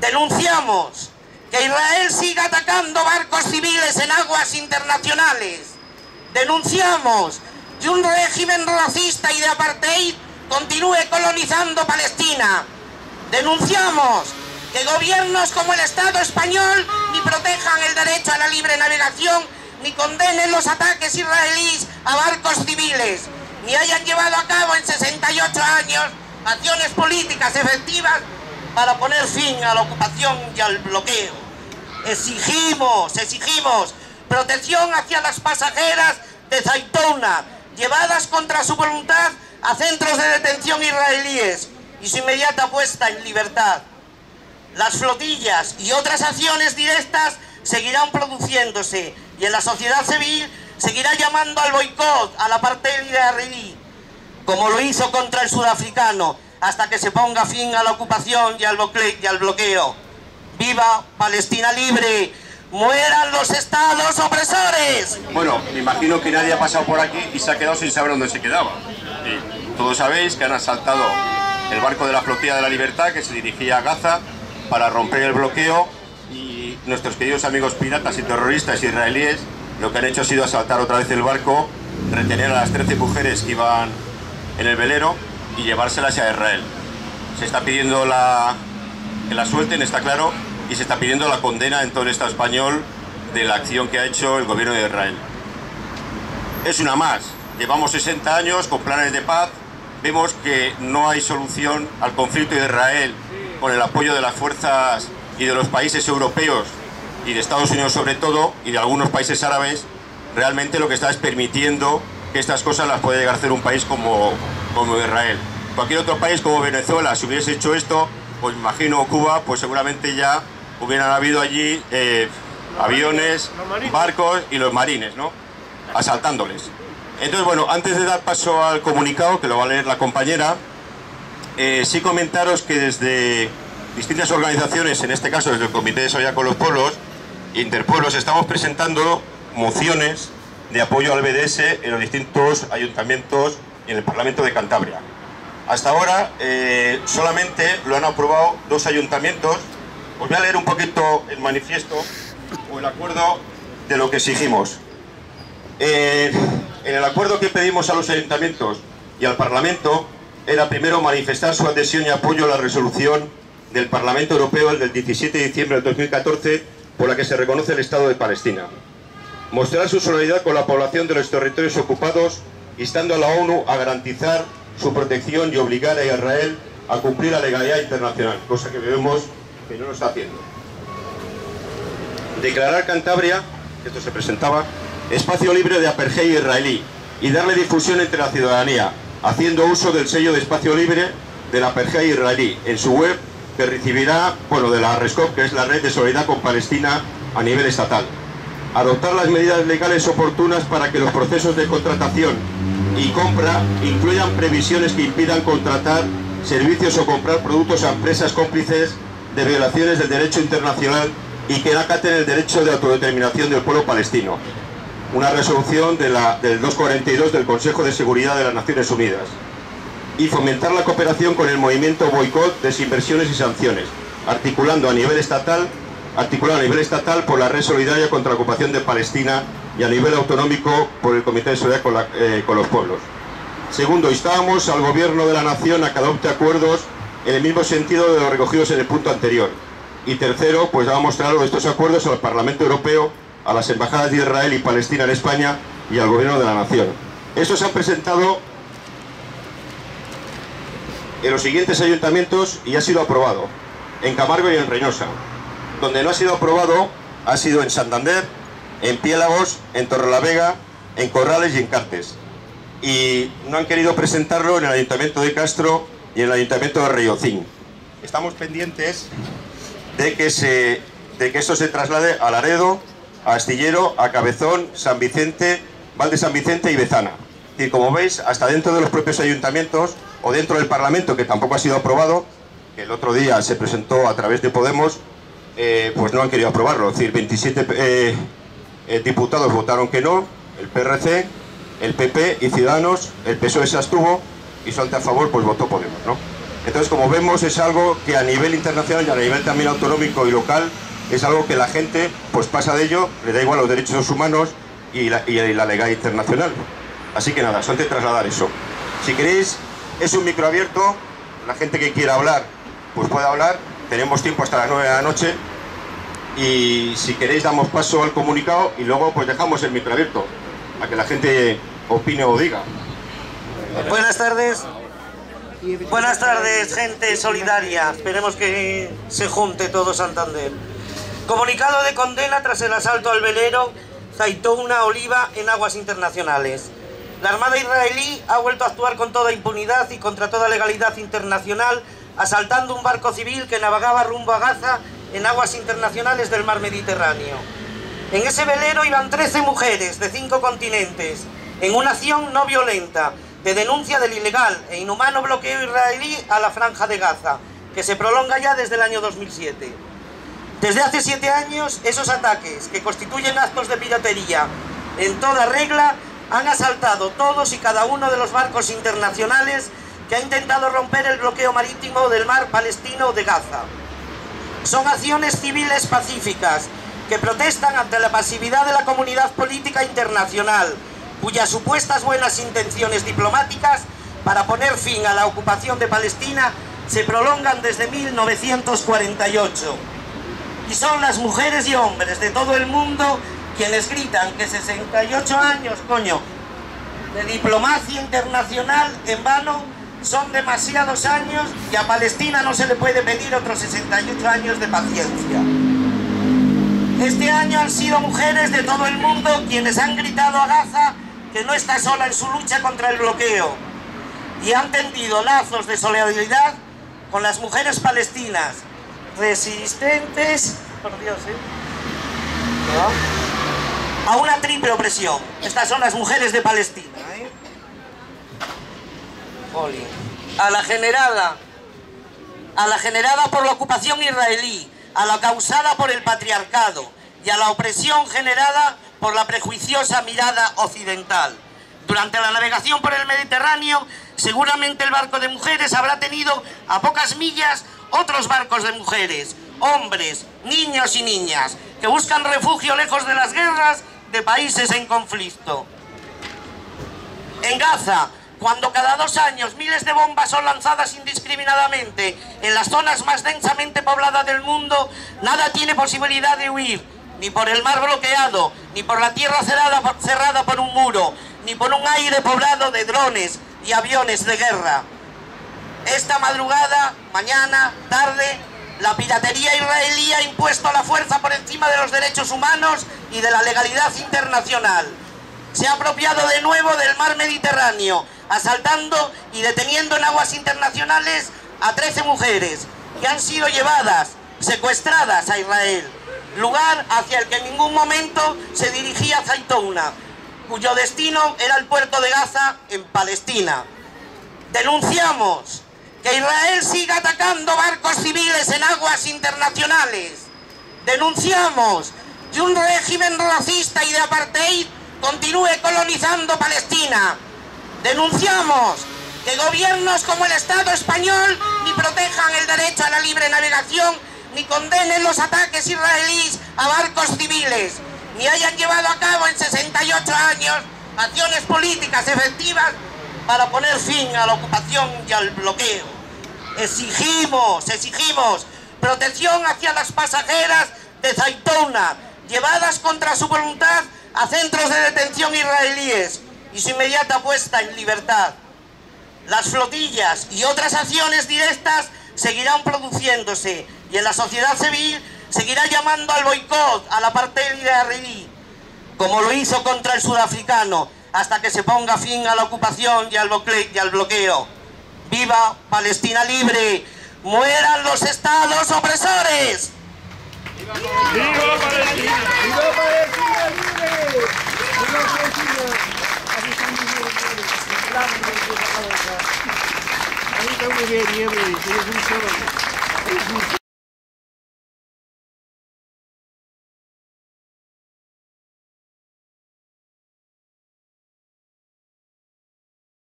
Denunciamos que Israel siga atacando barcos civiles en aguas internacionales. Denunciamos que un régimen racista y de apartheid continúe colonizando Palestina. Denunciamos que gobiernos como el Estado español ni protejan el derecho a la libre navegación ni condenen los ataques israelíes a barcos civiles, ni hayan llevado a cabo en 68 años acciones políticas efectivas para poner fin a la ocupación y al bloqueo. Exigimos, exigimos protección hacia las pasajeras de Zaitona, llevadas contra su voluntad a centros de detención israelíes y su inmediata puesta en libertad. Las flotillas y otras acciones directas seguirán produciéndose y en la sociedad civil seguirá llamando al boicot, a la parte israelí, como lo hizo contra el sudafricano, hasta que se ponga fin a la ocupación y al, bloqueo. ¡Viva Palestina libre! ¡Mueran los estados opresores! Bueno, me imagino que nadie ha pasado por aquí y se ha quedado sin saber dónde se quedaba. todos sabéis que han asaltado el barco de la flotilla de la libertad que se dirigía a Gaza para romper el bloqueo y nuestros queridos amigos piratas y terroristas israelíes lo que han hecho ha sido asaltar otra vez el barco, retener a las 13 mujeres que iban en el velero y llevárselas a Israel. Se está pidiendo la, que la suelten, está claro, y se está pidiendo la condena en todo el Estado español de la acción que ha hecho el gobierno de Israel. Es una más. Llevamos 60 años con planes de paz. Vemos que no hay solución al conflicto de Israel con el apoyo de las fuerzas y de los países europeos y de Estados Unidos sobre todo y de algunos países árabes. Realmente lo que está es permitiendo que estas cosas las puede llegar a hacer un país como, como Israel. Cualquier otro país como Venezuela, si hubiese hecho esto, pues imagino Cuba, pues seguramente ya hubieran habido allí eh, aviones, barcos y los marines, ¿no? Asaltándoles. Entonces, bueno, antes de dar paso al comunicado, que lo va a leer la compañera, eh, sí comentaros que desde distintas organizaciones, en este caso desde el Comité de Soya con los Pueblos, Interpueblos, estamos presentando mociones de apoyo al BDS en los distintos ayuntamientos y en el Parlamento de Cantabria. Hasta ahora eh, solamente lo han aprobado dos ayuntamientos. Os voy a leer un poquito el manifiesto o el acuerdo de lo que exigimos. Eh, en el acuerdo que pedimos a los ayuntamientos y al Parlamento era primero manifestar su adhesión y apoyo a la resolución del Parlamento Europeo del 17 de diciembre del 2014 por la que se reconoce el Estado de Palestina. Mostrar su solidaridad con la población de los territorios ocupados, instando a la ONU a garantizar su protección y obligar a Israel a cumplir la legalidad internacional, cosa que vemos que no lo está haciendo. Declarar Cantabria, esto se presentaba, espacio libre de apartheid israelí y darle difusión entre la ciudadanía, haciendo uso del sello de espacio libre de la apartheid israelí en su web que recibirá, bueno, de la RESCOP, que es la Red de Solidaridad con Palestina a nivel estatal. Adoptar las medidas legales oportunas para que los procesos de contratación y compra incluyan previsiones que impidan contratar servicios o comprar productos a empresas cómplices de violaciones del derecho internacional y que acaten el derecho de autodeterminación del pueblo palestino. Una resolución de la, del 242 del Consejo de Seguridad de las Naciones Unidas. Y fomentar la cooperación con el movimiento boicot, desinversiones y sanciones, articulando a nivel estatal, articulado a nivel estatal por la Red Solidaria contra la Ocupación de Palestina y a nivel autonómico por el Comité de Solidaridad con, eh, con los Pueblos. Segundo, instábamos al Gobierno de la Nación a que adopte acuerdos en el mismo sentido de los recogidos en el punto anterior. Y tercero, pues damos claro estos acuerdos al Parlamento Europeo, a las embajadas de Israel y Palestina en España y al Gobierno de la Nación. Estos se han presentado en los siguientes ayuntamientos y ha sido aprobado, en Camargo y en Reynosa. Donde no ha sido aprobado ha sido en Santander, en Piélagos, en Torrelavega, en Corrales y en Cartes. Y no han querido presentarlo en el Ayuntamiento de Castro y en el Ayuntamiento de Reyocín. Estamos pendientes de que, se, de que esto se traslade a Laredo, a Astillero, a Cabezón, San Vicente, Valde San Vicente y Bezana. Y como veis, hasta dentro de los propios ayuntamientos o dentro del Parlamento, que tampoco ha sido aprobado, que el otro día se presentó a través de Podemos, eh, pues no han querido aprobarlo. Es decir, 27 eh, eh, diputados votaron que no, el PRC, el PP y Ciudadanos, el PSOE se abstuvo y solamente a favor pues votó Podemos, ¿no? Entonces, como vemos, es algo que a nivel internacional y a nivel también autonómico y local, es algo que la gente pues pasa de ello, le da igual los derechos humanos y la, y la legal internacional. Así que nada, de trasladar eso. Si queréis, es un micro abierto, la gente que quiera hablar, pues puede hablar, tenemos tiempo hasta las 9 de la noche y si queréis damos paso al comunicado y luego pues dejamos el micro abierto a que la gente opine o diga. Buenas tardes. Buenas tardes, gente solidaria. Esperemos que se junte todo Santander. Comunicado de condena tras el asalto al velero Zaitouna Oliva en aguas internacionales. La Armada israelí ha vuelto a actuar con toda impunidad y contra toda legalidad internacional, asaltando un barco civil que navegaba rumbo a Gaza en aguas internacionales del mar Mediterráneo. En ese velero iban 13 mujeres de cinco continentes, en una acción no violenta, de denuncia del ilegal e inhumano bloqueo israelí a la franja de Gaza, que se prolonga ya desde el año 2007. Desde hace siete años, esos ataques, que constituyen actos de piratería en toda regla, han asaltado todos y cada uno de los barcos internacionales ha intentado romper el bloqueo marítimo del mar palestino de Gaza. Son acciones civiles pacíficas que protestan ante la pasividad de la comunidad política internacional, cuyas supuestas buenas intenciones diplomáticas para poner fin a la ocupación de Palestina se prolongan desde 1948. Y son las mujeres y hombres de todo el mundo quienes gritan que 68 años, coño, de diplomacia internacional en vano son demasiados años y a Palestina no se le puede pedir otros 68 años de paciencia. Este año han sido mujeres de todo el mundo quienes han gritado a Gaza que no está sola en su lucha contra el bloqueo y han tendido lazos de solidaridad con las mujeres palestinas resistentes, por Dios, ¿eh? a una triple opresión. Estas son las mujeres de Palestina. ¿eh? A la generada, a la generada por la ocupación israelí, a la causada por el patriarcado y a la opresión generada por la prejuiciosa mirada occidental. Durante la navegación por el Mediterráneo, seguramente el barco de mujeres habrá tenido a pocas millas otros barcos de mujeres, hombres, niños y niñas, que buscan refugio lejos de las guerras de países en conflicto. En Gaza, cuando cada dos años miles de bombas son lanzadas indiscriminadamente en las zonas más densamente pobladas del mundo, nada tiene posibilidad de huir, ni por el mar bloqueado, ni por la tierra cerrada, por un muro, ni por un aire poblado de drones y aviones de guerra. Esta madrugada, mañana, tarde, la piratería israelí ha impuesto la fuerza por encima de los derechos humanos y de la legalidad internacional. Se ha apropiado de nuevo del mar Mediterráneo, asaltando y deteniendo en aguas internacionales a 13 mujeres que han sido llevadas, secuestradas a Israel, lugar hacia el que en ningún momento se dirigía Zaitouna, cuyo destino era el puerto de Gaza en Palestina. Denunciamos que Israel siga atacando barcos civiles en aguas internacionales. Denunciamos que un régimen racista y de apartheid continúe colonizando Palestina. Denunciamos que gobiernos como el Estado español ni protejan el derecho a la libre navegación ni condenen los ataques israelíes a barcos civiles, ni hayan llevado a cabo en 68 años acciones políticas efectivas para poner fin a la ocupación y al bloqueo. Exigimos, exigimos protección hacia las pasajeras de Zaitona, llevadas contra su voluntad a centros de detención israelíes y su inmediata puesta en libertad. Las flotillas y otras acciones directas seguirán produciéndose y en la sociedad civil seguirá llamando al boicot, a la parte israelí, como lo hizo contra el sudafricano, hasta que se ponga fin a la ocupación y al bloqueo. ¡Viva Palestina libre! ¡Mueran los estados opresores! ¡Viva Palestina! ¡Viva Palestina! ¡Viva Palestina libre! ¡Viva Palestina! Ahí está muy bien,